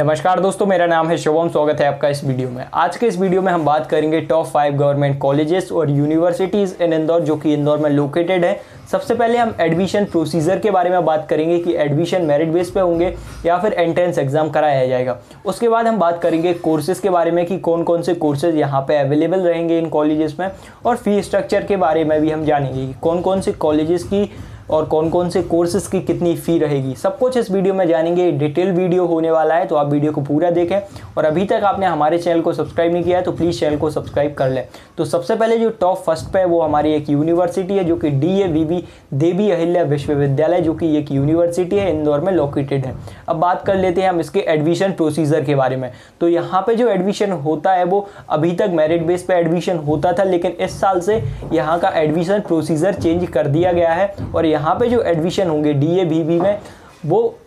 नमस्कार दोस्तों, मेरा नाम है शुभम, स्वागत है आपका इस वीडियो में। आज के इस वीडियो में हम बात करेंगे टॉप फाइव गवर्नमेंट कॉलेजेस और यूनिवर्सिटीज़ इन इंदौर जो कि इंदौर में लोकेटेड है। सबसे पहले हम एडमिशन प्रोसीजर के बारे में बात करेंगे कि एडमिशन मेरिट बेस पे होंगे या फिर एंट्रेंस एग्ज़ाम कराया जाएगा। उसके बाद हम बात करेंगे कोर्सेज के बारे में कि कौन कौन से कोर्सेज यहाँ पे अवेलेबल रहेंगे इन कॉलेजेस में और फ़ी स्ट्रक्चर के बारे में भी हम जानेंगे कि कौन कौन से कॉलेजेस की और कौन कौन से कोर्सेज की कितनी फ़ी रहेगी। सब कुछ इस वीडियो में जानेंगे। डिटेल वीडियो होने वाला है तो आप वीडियो को पूरा देखें। और अभी तक आपने हमारे चैनल को सब्सक्राइब नहीं किया है तो प्लीज़ चैनल को सब्सक्राइब कर लें। तो सबसे पहले जो टॉप फ़र्स्ट पे है, वो हमारी एक यूनिवर्सिटी है, जो कि D A V B Devi Ahilya Vishwavidyalaya जो कि एक यूनिवर्सिटी है, इंदौर में लोकेटेड है। अब बात कर लेते हैं हम इसके एडमिशन प्रोसीजर के बारे में। तो यहाँ पर जो एडमिशन होता है, वो अभी तक मेरिट बेस पर एडमिशन होता था, लेकिन इस साल से यहाँ का एडमिशन प्रोसीजर चेंज कर दिया गया है। और यहाँ पे जो एडमिशन होंगे डी ए बी बी में, वो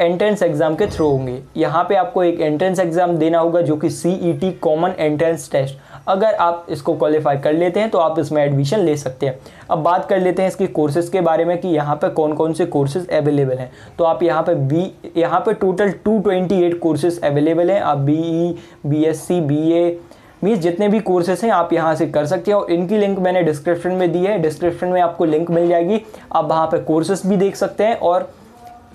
एंट्रेंस एग्ज़ाम के थ्रू होंगे। यहाँ पे आपको एक एंट्रेंस एग्ज़ाम देना होगा जो कि C E T common entrance test अगर आप इसको क्वालिफाई कर लेते हैं तो आप इसमें एडमिशन ले सकते हैं। अब बात कर लेते हैं इसकी कोर्सेज के बारे में कि यहाँ पे कौन कौन से कोर्सेज अवेलेबल हैं। तो आप यहाँ पे बी यहाँ पे टोटल 228 कोर्सेज अवेलेबल हैं। आप B E B S C B A means जितने भी कोर्सेस हैं, आप यहाँ से कर सकते हैं और इनकी लिंक मैंने डिस्क्रिप्शन में दी है। डिस्क्रिप्शन में आपको लिंक मिल जाएगी। आप वहाँ पर कोर्सेस भी देख सकते हैं और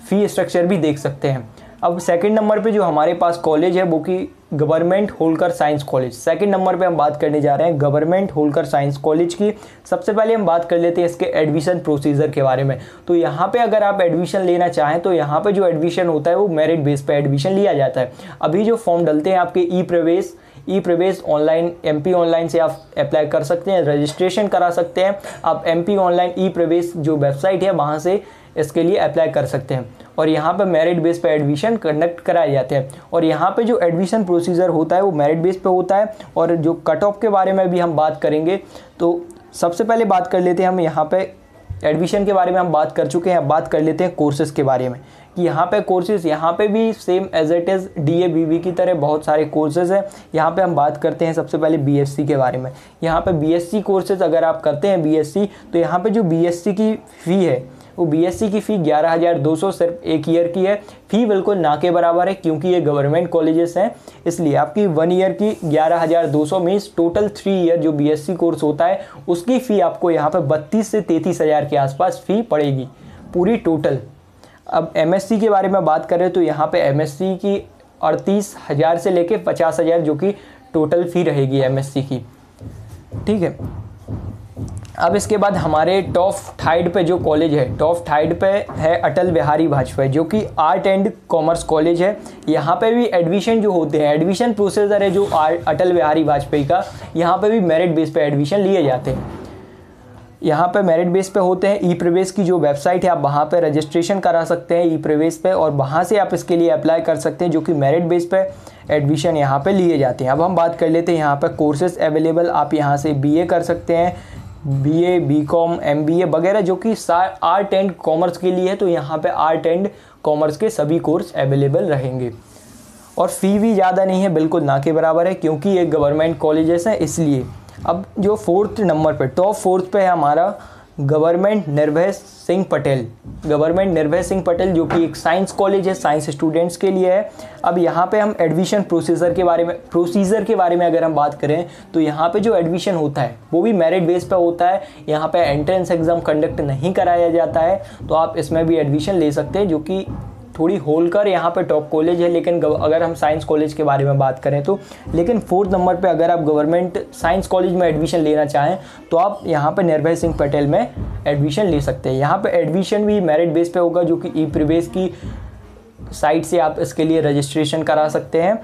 फ़ी स्ट्रक्चर भी देख सकते हैं। अब सेकंड नंबर पे जो हमारे पास कॉलेज है, वो कि government Holkar science college second number पे हम बात करने जा रहे हैं गवर्नमेंट होलकर साइंस कॉलेज की। सबसे पहले हम बात कर लेते हैं इसके एडमिशन प्रोसीजर के बारे में। तो यहाँ पे अगर आप एडमिशन लेना चाहें तो यहाँ पे जो एडमिशन होता है, वो मेरिट बेस पे एडमिशन लिया जाता है। अभी जो फॉर्म डलते हैं आपके ई प्रवेश ई प्रवेश ऑनलाइन एमपी ऑनलाइन से आप अप्लाई कर सकते हैं रजिस्ट्रेशन करा सकते हैं। आप एमपी ऑनलाइन ई प्रवेश जो वेबसाइट है, वहाँ से इसके लिए अप्लाई कर सकते हैं। और यहाँ पर मेरिट बेस पर एडमिशन कंडक्ट कराए जाते हैं। और यहाँ पे जो एडमिशन प्रोसीजर होता है, वो मेरिट बेस पे होता है। और जो कट ऑफ़ के बारे में भी हम बात करेंगे तो सबसे पहले बात कर लेते हैं हम यहाँ पे एडमिशन के बारे में हम बात कर चुके हैं। बात कर लेते हैं कोर्सेज़ के बारे में। कि यहाँ पे कोर्सेज यहाँ पे भी same as it is D A B V की तरह बहुत सारे कोर्सेज हैं। यहाँ पे हम बात करते हैं सबसे पहले बी एस सी के बारे में। यहाँ पे बी एस सी कोर्सेज अगर आप करते हैं बी एस सी तो यहाँ पे जो बी एस सी की फ़ी है, वो बीएससी की फ़ी ग्यारह हज़ार दो सौ सिर्फ़ एक ईयर की है। फ़ी बिल्कुल ना के बराबर है, क्योंकि ये गवर्नमेंट कॉलेजेस हैं। इसलिए आपकी वन ईयर की ग्यारह हज़ार दो सौ मीन्स टोटल थ्री ईयर जो बीएससी कोर्स होता है, उसकी फ़ी आपको यहाँ पर बत्तीस से तैंतीस हज़ार के आसपास फ़ी पड़ेगी। पूरी टोटल अब एमएससी के बारे में बात करें तो यहाँ पे एम की अड़तीस हज़ार से लेके पचास हज़ार जो कि टोटल फ़ी रहेगी एमएससी की। ठीक है? अब इसके बाद हमारे टॉप थाइड पे जो कॉलेज है टॉप थाइड पे है अटल बिहारी वाजपेयी, जो कि आर्ट एंड कॉमर्स कॉलेज है। यहाँ पे भी एडमिशन जो होते हैं एडमिशन प्रोसेसर है जो अटल बिहारी वाजपेयी का, यहाँ पे भी मेरिट बेस पे एडमिशन लिए जाते हैं। यहाँ पे मेरिट बेस पे होते हैं ई प्रवेश की जो वेबसाइट है, आप वहाँ पे रजिस्ट्रेशन करा सकते हैं ई प्रवेश पे और वहाँ से आप इसके लिए अप्लाई कर सकते हैं, जो कि मेरिट बेस पे एडमिशन यहाँ पे लिए जाते हैं। अब हम बात कर लेते हैं यहाँ पे कोर्सेज अवेलेबल आप यहाँ से बीए कर सकते हैं B A B com M B A वगैरह, जो कि आर्ट एंड कॉमर्स के लिए है तो यहाँ पर आर्ट एंड कॉमर्स के सभी कोर्स अवेलेबल रहेंगे। और फ़ी भी ज़्यादा नहीं है, बिल्कुल ना के बराबर है, क्योंकि ये गवर्नमेंट कॉलेजेस हैं, इसलिए अब जो फोर्थ नंबर पे टॉप फोर्थ पे है हमारा गवर्नमेंट निर्भय सिंह पटेल। गवर्नमेंट निर्भय सिंह पटेल जो कि एक साइंस कॉलेज है साइंस स्टूडेंट्स के लिए है। अब यहाँ पे हम एडमिशन प्रोसीजर के बारे में प्रोसीजर के बारे में अगर हम बात करें तो यहाँ पे जो एडमिशन होता है, वो भी मेरिट बेस पे होता है। यहाँ पे एंट्रेंस एग्ज़ाम कंडक्ट नहीं कराया जाता है तो आप इसमें भी एडमिशन ले सकते हैं, जो कि थोड़ी होलकर यहाँ पर टॉप कॉलेज है, लेकिन अगर हम साइंस कॉलेज के बारे में बात करें तो लेकिन फोर्थ नंबर पर अगर आप गवर्नमेंट साइंस कॉलेज में एडमिशन लेना चाहें तो आप यहाँ पर निर्भय सिंह पटेल में एडमिशन ले सकते हैं। यहाँ पर एडमिशन भी मेरिट बेस पे होगा, जो कि ई प्रवेश की साइट से आप इसके लिए रजिस्ट्रेशन करा सकते हैं।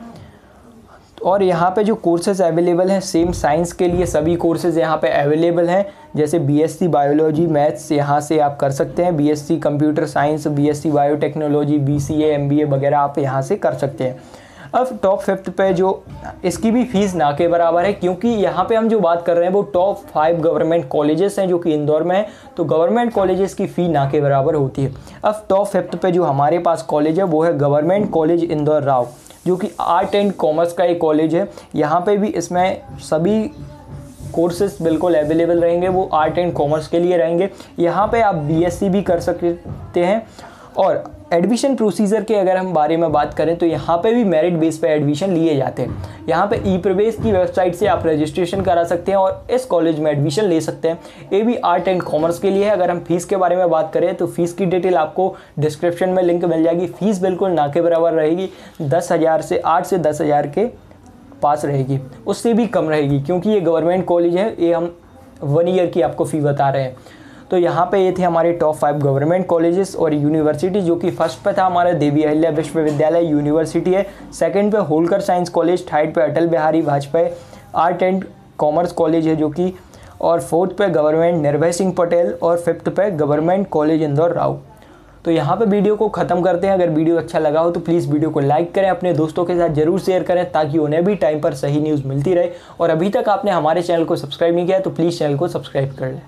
और यहाँ पे जो कोर्सेज अवेलेबल हैं सेम साइंस के लिए सभी कोर्सेज यहाँ पे अवेलेबल हैं। जैसे बीएससी बायोलॉजी मैथ्स यहाँ से आप कर सकते हैं। BSc computer science BSc biotechnology BCA MBA वगैरह आप यहाँ से कर सकते हैं। अब टॉप फिफ्थ पे जो, इसकी भी फ़ीस ना के बराबर है, क्योंकि यहाँ पे हम जो बात कर रहे हैं, वो टॉप फाइव गवर्नमेंट कॉलेजेस हैं, जो कि इंदौर में हैं। तो गवर्नमेंट कॉलेजेस की फ़ी ना के बराबर होती है। अब टॉप फिफ्थ पे जो हमारे पास कॉलेज है, वो है गवर्नमेंट कॉलेज इंदौर राव। जो कि आर्ट एंड कॉमर्स का एक कॉलेज है। यहाँ पे भी इसमें सभी कोर्सेज बिल्कुल अवेलेबल रहेंगे, वो आर्ट एंड कॉमर्स के लिए रहेंगे। यहाँ पे आप बीएससी भी कर सकते हैं और एडमिशन प्रोसीजर के अगर हम बारे में बात करें तो यहाँ पे भी मेरिट बेस पे एडमिशन लिए जाते हैं। यहाँ पे ई प्रवेश की वेबसाइट से आप रजिस्ट्रेशन करा सकते हैं और इस कॉलेज में एडमिशन ले सकते हैं। ये भी आर्ट एंड कॉमर्स के लिए है। अगर हम फ़ीस के बारे में बात करें तो फ़ीस की डिटेल आपको डिस्क्रिप्शन में लिंक मिल जाएगी। फ़ीस बिल्कुल ना के बराबर रहेगी। दस हज़ार से आठ से दस हज़ार के पास रहेगी। उससे भी कम रहेगी क्योंकि ये गवर्नमेंट कॉलेज है। ये हम वन ईयर की आपको फ़ी बता रहे हैं। तो यहाँ पे ये थे हमारे टॉप फाइव गवर्नमेंट कॉलेजेस और यूनिवर्सिटी जो कि फ़र्स्ट पे था हमारा देवी अहिल्या विश्वविद्यालय यूनिवर्सिटी है। सेकंड पे होलकर साइंस कॉलेज थर्ड पे Atal Bihari Vajpayee art and commerce college है जो कि, और फोर्थ पे गवर्नमेंट निर्भय सिंह पटेल और फिफ्थ पे गवर्नमेंट कॉलेज इंदौर राव। तो यहाँ पे वीडियो को ख़त्म करते हैं। अगर वीडियो अच्छा लगा हो तो प्लीज़ वीडियो को लाइक करें, अपने दोस्तों के साथ ज़रूर शेयर करें, ताकि उन्हें भी टाइम पर सही न्यूज़ मिलती रहे। और अभी तक आपने हमारे चैनल को सब्सक्राइब नहीं किया तो प्लीज़ चैनल को सब्सक्राइब कर लें।